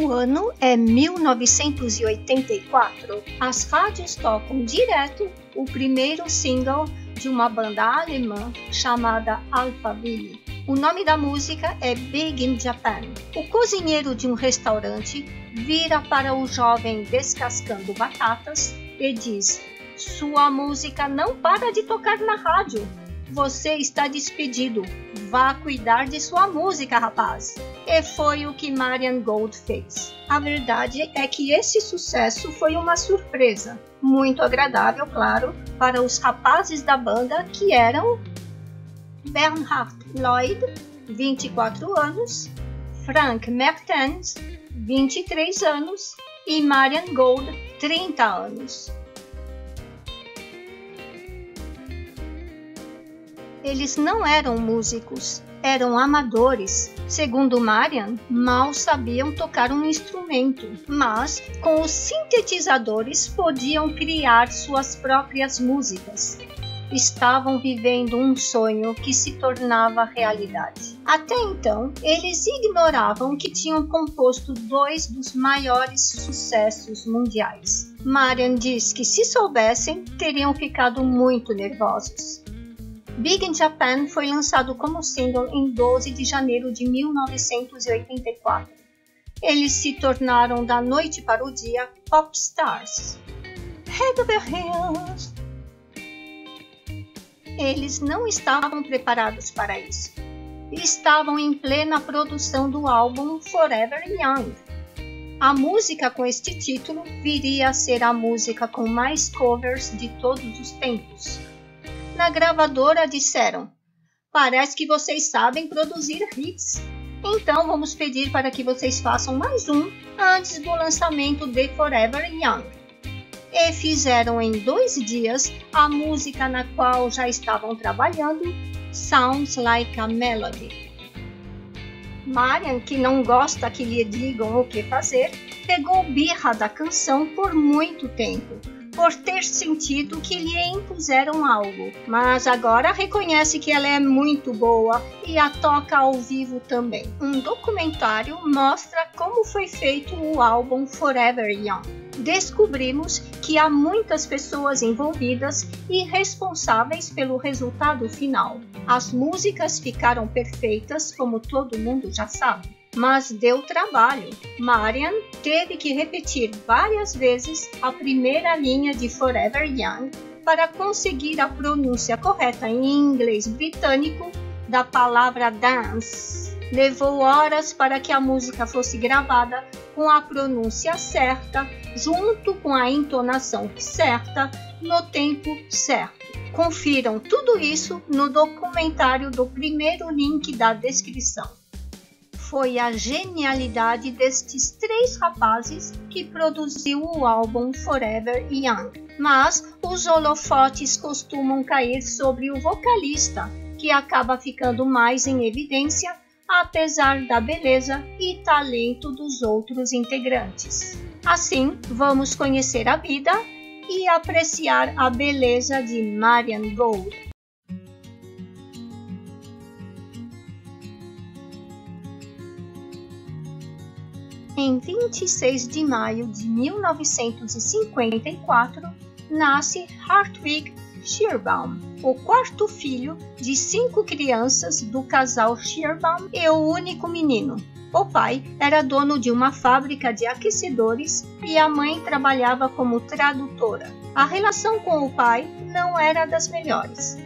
O ano é 1984. As rádios tocam direto o primeiro single de uma banda alemã chamada Alphaville. O nome da música é Big in Japan. O cozinheiro de um restaurante vira para o jovem descascando batatas e diz: Sua música não para de tocar na rádio. Você está despedido. Vá cuidar de sua música, rapaz. E foi o que Marian Gold fez. A verdade é que esse sucesso foi uma surpresa, muito agradável, claro, para os rapazes da banda que eram Bernhard Lloyd, 24 anos, Frank Mertens, 23 anos e Marian Gold, 30 anos. Eles não eram músicos, eram amadores. Segundo Marian, mal sabiam tocar um instrumento, mas com os sintetizadores podiam criar suas próprias músicas. Estavam vivendo um sonho que se tornava realidade. Até então, eles ignoravam que tinham composto dois dos maiores sucessos mundiais. Marian diz que se soubessem, teriam ficado muito nervosos. Big in Japan foi lançado como single em 12 de janeiro de 1984. Eles se tornaram da noite para o dia pop stars. Head over heels. Eles não estavam preparados para isso. Estavam em plena produção do álbum Forever Young. A música com este título viria a ser a música com mais covers de todos os tempos na gravadora disseram: Parece que vocês sabem produzir hits. Então vamos pedir para que vocês façam mais um antes do lançamento de Forever Young. E fizeram em dois dias a música na qual já estavam trabalhando, Sounds Like a Melody. Marian, que não gosta que lhe digam o que fazer, pegou birra da canção por muito tempo por ter sentido que lhe impuseram algo, mas agora reconhece que ela é muito boa e a toca ao vivo também. Um documentário mostra como foi feito o álbum Forever Young. Descobrimos que há muitas pessoas envolvidas e responsáveis pelo resultado final. As músicas ficaram perfeitas, como todo mundo já sabe mas deu trabalho. Marian teve que repetir várias vezes a primeira linha de Forever Young para conseguir a pronúncia correta em inglês britânico da palavra dance. Levou horas para que a música fosse gravada com a pronúncia certa, junto com a entonação certa, no tempo certo. Confiram tudo isso no documentário do primeiro link da descrição foi a genialidade destes três rapazes que produziu o álbum Forever Young. Mas os holofotes costumam cair sobre o vocalista, que acaba ficando mais em evidência apesar da beleza e talento dos outros integrantes. Assim, vamos conhecer a vida e apreciar a beleza de Marian Gold. Em 26 de maio de 1954, nasce Hartwig Schierbaum, o quarto filho de cinco crianças do casal Schierbaum e o único menino. O pai era dono de uma fábrica de aquecedores e a mãe trabalhava como tradutora. A relação com o pai não era das melhores.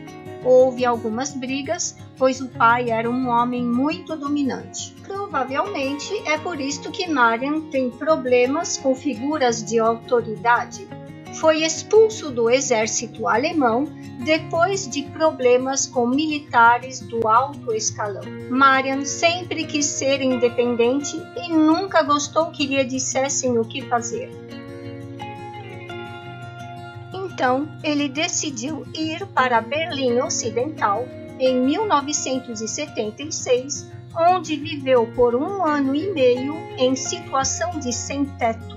Houve algumas brigas, pois o pai era um homem muito dominante. Provavelmente é por isto que Marian tem problemas com figuras de autoridade. Foi expulso do exército alemão depois de problemas com militares do alto escalão. Marian sempre quis ser independente e nunca gostou que lhe dissessem o que fazer. Então, ele decidiu ir para Berlim Ocidental em 1976, onde viveu por um ano e meio em situação de sem-teto.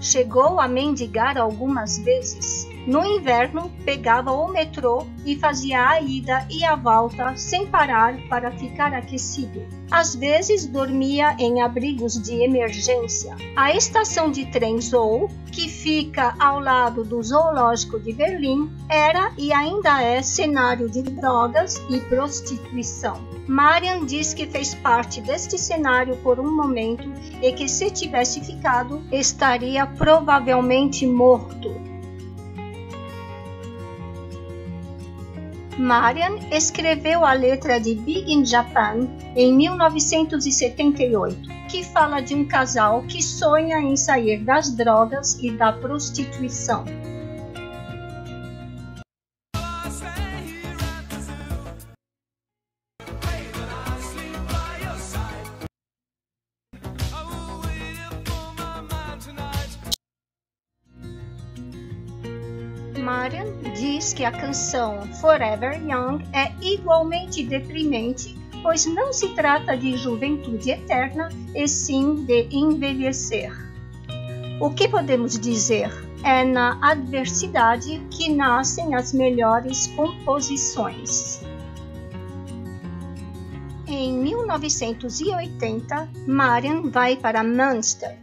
Chegou a mendigar algumas vezes, No inverno, pegava o metrô e fazia a ida e a volta sem parar para ficar aquecido. Às vezes dormia em abrigos de emergência. A estação de trem Zoo, que fica ao lado do Zoológico de Berlim, era e ainda é cenário de drogas e prostituição. Marian diz que fez parte deste cenário por um momento e que se tivesse ficado, estaria provavelmente morto. Marian escreveu a letra de Big in Japan em 1978, que fala de um casal que sonha em sair das drogas e da prostituição. Diz que a canção Forever Young é igualmente deprimente, pois não se trata de juventude eterna, e sim de envelhecer. O que podemos dizer? É na adversidade que nascem as melhores composições. Em 1980, Marian vai para Münster,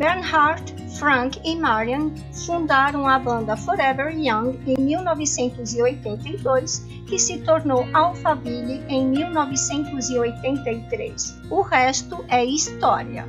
Bernhard, Frank e Marian fundaram a banda Forever Young em 1982, que se tornou Alphaville em 1983. O resto é história.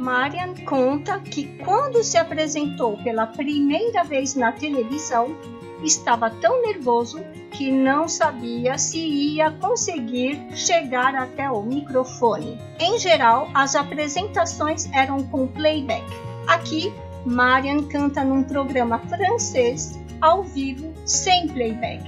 Marian conta que quando se apresentou pela primeira vez na televisão, estava tão nervoso que não sabia se ia conseguir chegar até o microfone. Em geral, as apresentações eram com playback. Aqui, Marian canta num programa francês ao vivo sem playback.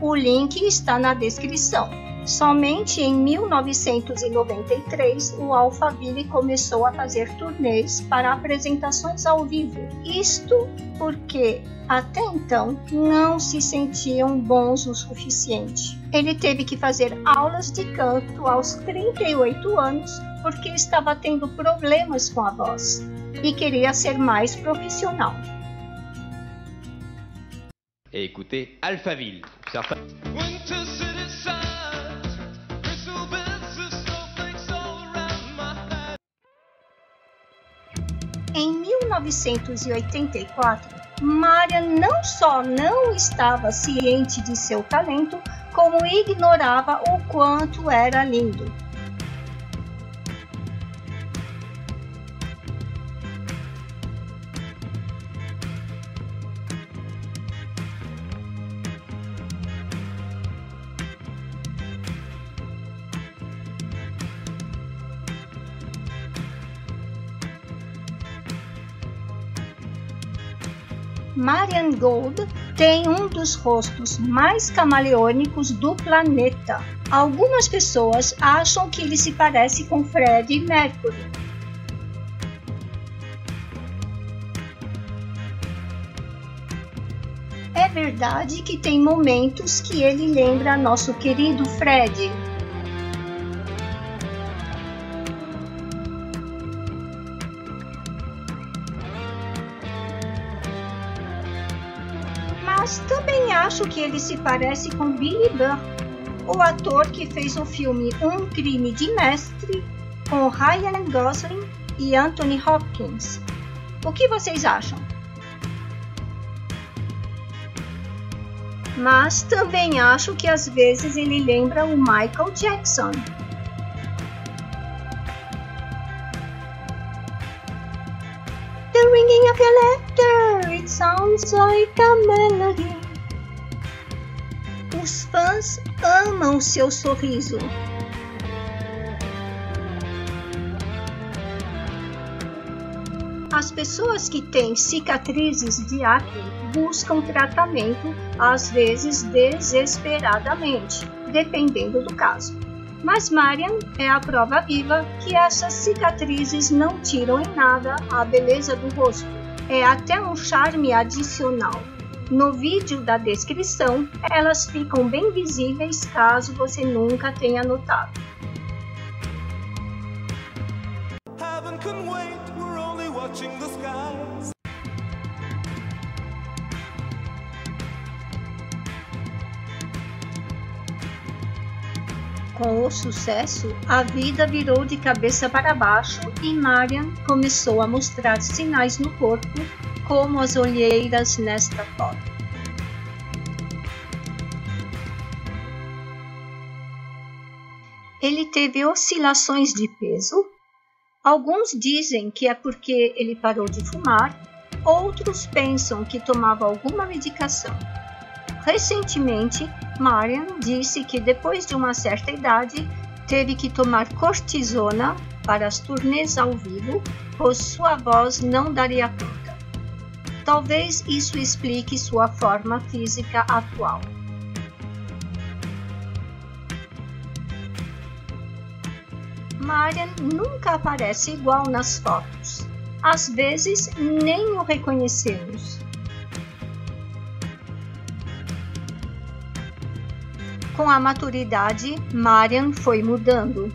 O link está na descrição. Somente em 1993 o Alphaville começou a fazer turnês para apresentações ao vivo. Isto porque até então não se sentiam bons o suficiente. Ele teve que fazer aulas de canto aos 38 anos porque estava tendo problemas com a voz e queria ser mais profissional. Écoutez Alphaville. 1984, Maria não só não estava ciente de seu talento, como ignorava o quanto era lindo. Marian Gold tem um dos rostos mais camaleônicos do planeta. Algumas pessoas acham que ele se parece com Freddie Mercury. É verdade que tem momentos que ele lembra nosso querido Fred. Mas também acho que ele se parece com Billy Burr, o ator que fez o filme Um Crime de Mestre com Ryan Gosling e Anthony Hopkins. O que vocês acham? Mas também acho que às vezes ele lembra o Michael Jackson. Ringing of your laughter, it sounds like a melody. Os fãs amam seu sorriso. As pessoas que têm cicatrizes de acne buscam tratamento, às vezes desesperadamente, dependendo do caso. Mas Marian é a prova viva que essas cicatrizes não tiram em nada a beleza do rosto. É até um charme adicional. No vídeo da descrição, elas ficam bem visíveis caso você nunca tenha notado. Com o sucesso, a vida virou de cabeça para baixo e Marian começou a mostrar sinais no corpo, como as olheiras nesta foto. Ele teve oscilações de peso. Alguns dizem que é porque ele parou de fumar, outros pensam que tomava alguma medicação. Recentemente, Marian disse que depois de uma certa idade teve que tomar cortisona para as turnês ao vivo, pois sua voz não daria conta. Talvez isso explique sua forma física atual. Marian nunca aparece igual nas fotos. Às vezes nem o reconhecemos. Com a maturidade, Marian foi mudando.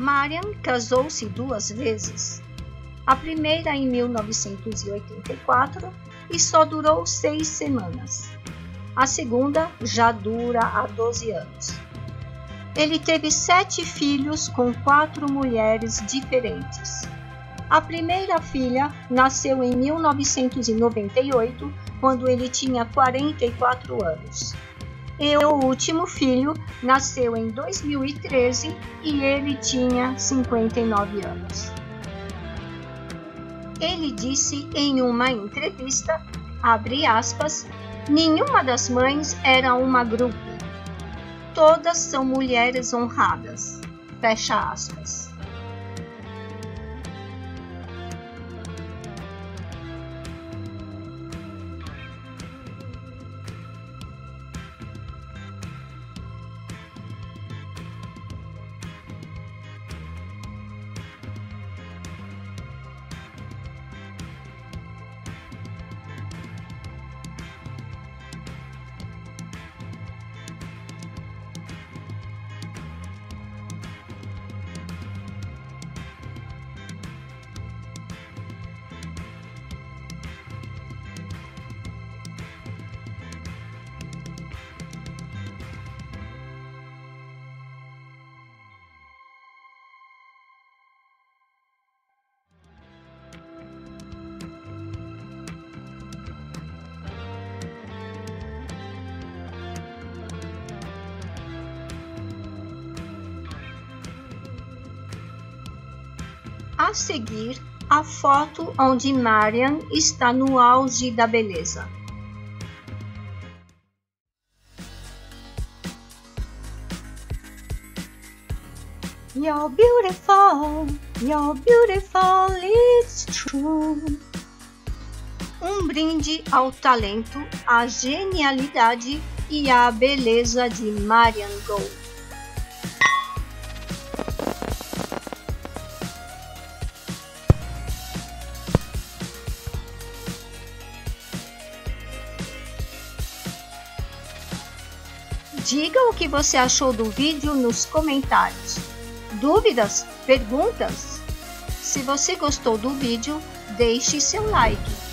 Marian casou-se duas vezes. A primeira em 1984 e só durou seis semanas. A segunda já dura há 12 anos. Ele teve sete filhos com quatro mulheres diferentes. A primeira filha nasceu em 1998, quando ele tinha 44 anos. E o último filho nasceu em 2013 e ele tinha 59 anos. Ele disse em uma entrevista, abre aspas, nenhuma das mães era uma grupo. Todas são mulheres honradas. Fecha aspas. a seguir a foto onde Marian está no auge da beleza. You're beautiful, you're beautiful, it's true. Um brinde ao talento, à genialidade e à beleza de Marian Gold. Diga o que você achou do vídeo nos comentários. Dúvidas? Perguntas? Se você gostou do vídeo, deixe seu like